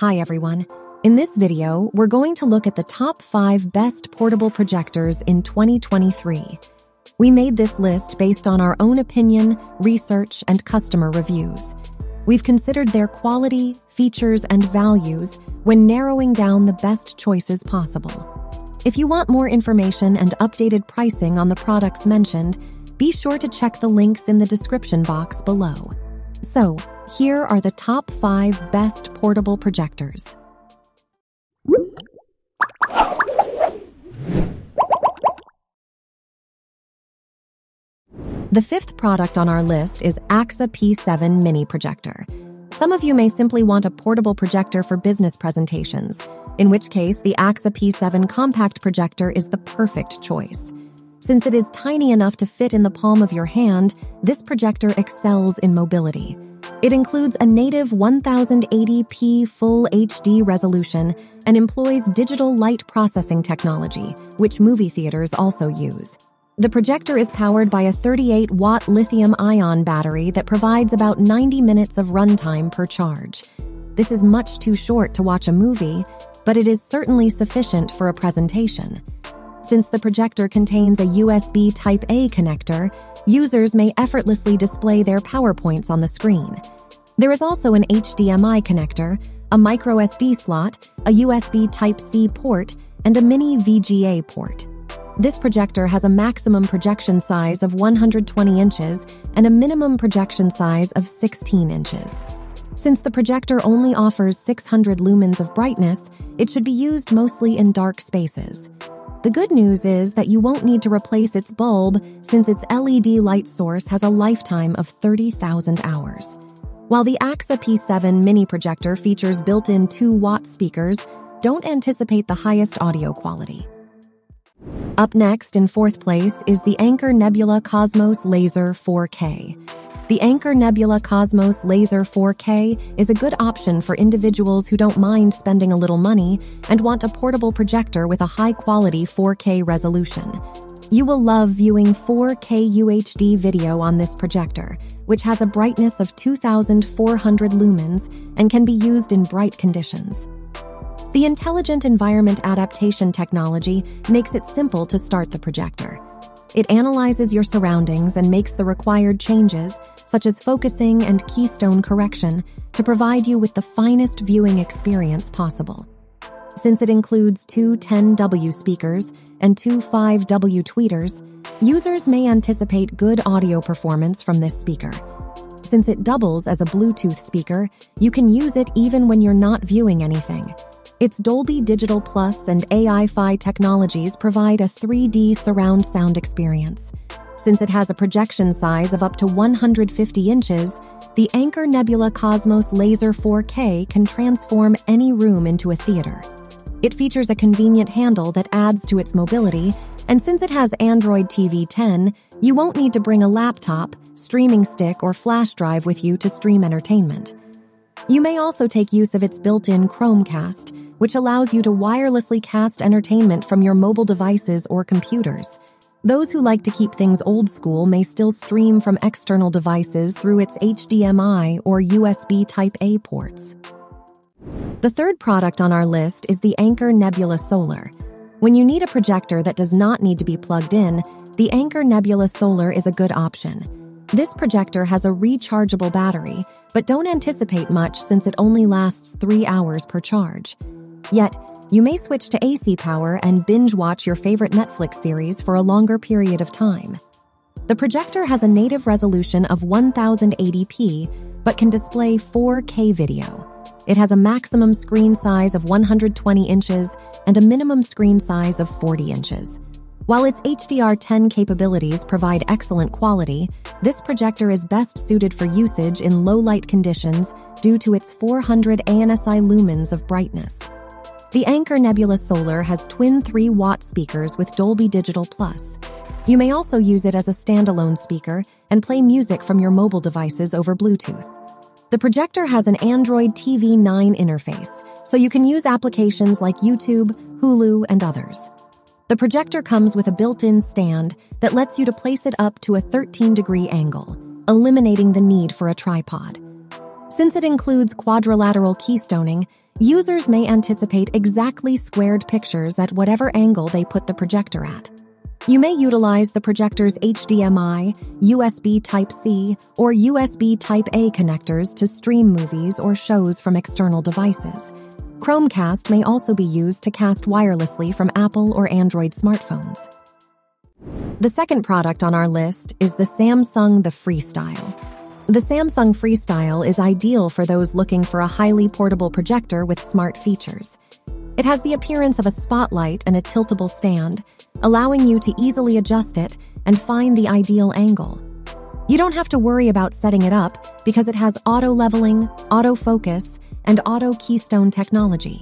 Hi everyone. In this video, we're going to look at the top 5 best portable projectors in 2023. We made this list based on our own opinion, research, and customer reviews. We've considered their quality, features, and values when narrowing down the best choices possible. If you want more information and updated pricing on the products mentioned, be sure to check the links in the description box below. So, here are the top five best portable projectors. The fifth product on our list is AAXA P7 Mini Projector. Some of you may simply want a portable projector for business presentations, in which case the AAXA P7 compact projector is the perfect choice. Since it is tiny enough to fit in the palm of your hand, this projector excels in mobility. It includes a native 1080p Full HD resolution and employs digital light processing technology, which movie theaters also use. The projector is powered by a 38 watt lithium ion battery that provides about 90 minutes of runtime per charge. This is much too short to watch a movie, but it is certainly sufficient for a presentation. Since the projector contains a USB Type A connector, users may effortlessly display their PowerPoints on the screen. There is also an HDMI connector, a microSD slot, a USB Type C port, and a mini VGA port. This projector has a maximum projection size of 120 inches and a minimum projection size of 16 inches. Since the projector only offers 600 lumens of brightness, it should be used mostly in dark spaces. The good news is that you won't need to replace its bulb since its LED light source has a lifetime of 30,000 hours. While the AAXA P7 mini projector features built-in 2-watt speakers, don't anticipate the highest audio quality. Up next, in fourth place, is the Anker Nebula Cosmos Laser 4K. The Anker Nebula Cosmos Laser 4K is a good option for individuals who don't mind spending a little money and want a portable projector with a high-quality 4K resolution. You will love viewing 4K UHD video on this projector, which has a brightness of 2,400 lumens and can be used in bright conditions. The Intelligent Environment Adaptation technology makes it simple to start the projector. It analyzes your surroundings and makes the required changes, such as focusing and keystone correction, to provide you with the finest viewing experience possible. Since it includes two 10W speakers and two 5W tweeters, users may anticipate good audio performance from this speaker. Since it doubles as a Bluetooth speaker, you can use it even when you're not viewing anything. Its Dolby Digital Plus and AI-Fi technologies provide a 3D surround sound experience. Since it has a projection size of up to 150 inches, the Anker Nebula Cosmos Laser 4K can transform any room into a theater. It features a convenient handle that adds to its mobility, and since it has Android TV 10, you won't need to bring a laptop, streaming stick, or flash drive with you to stream entertainment. You may also take use of its built-in Chromecast, which allows you to wirelessly cast entertainment from your mobile devices or computers. Those who like to keep things old school may still stream from external devices through its HDMI or USB Type A ports. The third product on our list is the Anker Nebula Solar. When you need a projector that does not need to be plugged in, the Anker Nebula Solar is a good option. This projector has a rechargeable battery, but don't anticipate much since it only lasts three hours per charge. Yet, you may switch to AC power and binge watch your favorite Netflix series for a longer period of time. The projector has a native resolution of 1080p, but can display 4K video. It has a maximum screen size of 120 inches and a minimum screen size of 40 inches. While its HDR10 capabilities provide excellent quality, this projector is best suited for usage in low light conditions due to its 400 ANSI lumens of brightness. The Anker Nebula Solar has twin 3 watt speakers with Dolby Digital Plus. You may also use it as a standalone speaker and play music from your mobile devices over Bluetooth. The projector has an Android TV 9 interface, so you can use applications like YouTube, Hulu, and others. The projector comes with a built-in stand that lets you to place it up to a 13 degree angle, eliminating the need for a tripod. Since it includes quadrilateral keystoning, users may anticipate exactly squared pictures at whatever angle they put the projector at. You may utilize the projector's HDMI, USB Type-C, or USB Type-A connectors to stream movies or shows from external devices. Chromecast may also be used to cast wirelessly from Apple or Android smartphones. The second product on our list is the Samsung The Freestyle. The Samsung Freestyle is ideal for those looking for a highly portable projector with smart features. It has the appearance of a spotlight and a tiltable stand, allowing you to easily adjust it and find the ideal angle. You don't have to worry about setting it up because it has auto leveling, auto focus, and auto keystone technology.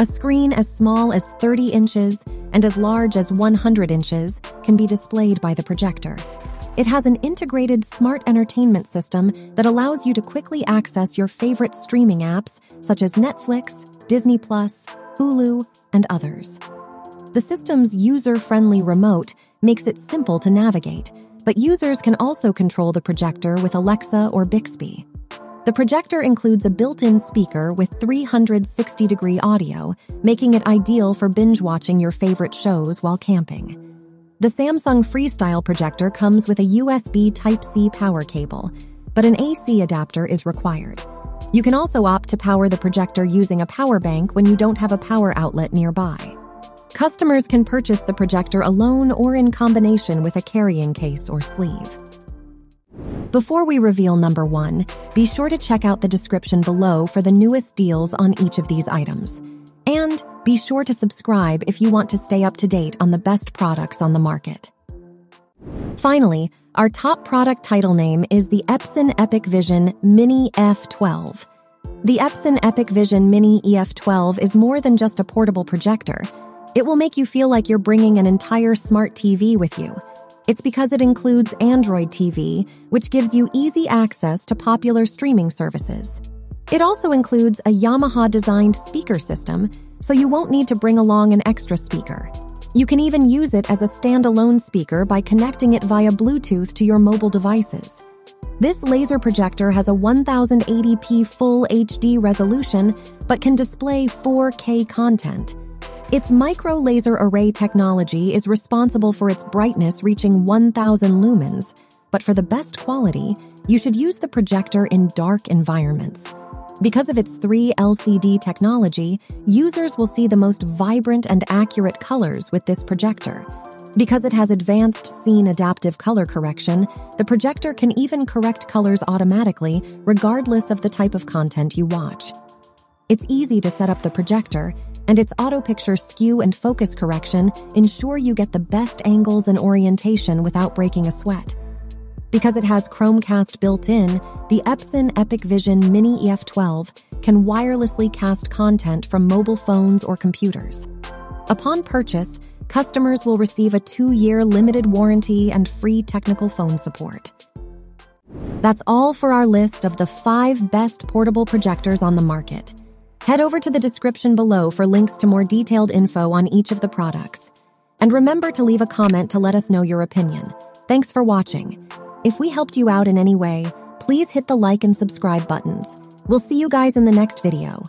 A screen as small as 30 inches and as large as 100 inches can be displayed by the projector. It has an integrated smart entertainment system that allows you to quickly access your favorite streaming apps such as Netflix, Disney Plus, Hulu, and others. The system's user-friendly remote makes it simple to navigate, but users can also control the projector with Alexa or Bixby. The projector includes a built-in speaker with 360-degree audio, making it ideal for binge-watching your favorite shows while camping. The Samsung Freestyle projector comes with a USB Type-C power cable, but an AC adapter is required. You can also opt to power the projector using a power bank when you don't have a power outlet nearby. Customers can purchase the projector alone or in combination with a carrying case or sleeve. Before we reveal number one, be sure to check out the description below for the newest deals on each of these items. Be sure to subscribe if you want to stay up to date on the best products on the market. Finally, our top product title name is the Epson EpiqVision Mini EF12. The Epson EpiqVision Mini EF12 is more than just a portable projector. It will make you feel like you're bringing an entire smart TV with you. It's because it includes Android TV, which gives you easy access to popular streaming services. It also includes a Yamaha designed speaker system, so you won't need to bring along an extra speaker. You can even use it as a standalone speaker by connecting it via Bluetooth to your mobile devices. This laser projector has a 1080p full HD resolution, but can display 4K content. Its micro laser array technology is responsible for its brightness reaching 1000 lumens, but for the best quality, you should use the projector in dark environments. Because of its 3 LCD technology, users will see the most vibrant and accurate colors with this projector. Because it has advanced scene adaptive color correction, the projector can even correct colors automatically regardless of the type of content you watch. It's easy to set up the projector, and its auto picture skew and focus correction ensure you get the best angles and orientation without breaking a sweat. Because it has Chromecast built in, the Epson EpiqVision Mini EF12 can wirelessly cast content from mobile phones or computers. Upon purchase, customers will receive a two-year limited warranty and free technical phone support. That's all for our list of the five best portable projectors on the market. Head over to the description below for links to more detailed info on each of the products. And remember to leave a comment to let us know your opinion. Thanks for watching. If we helped you out in any way, please hit the like and subscribe buttons. We'll see you guys in the next video.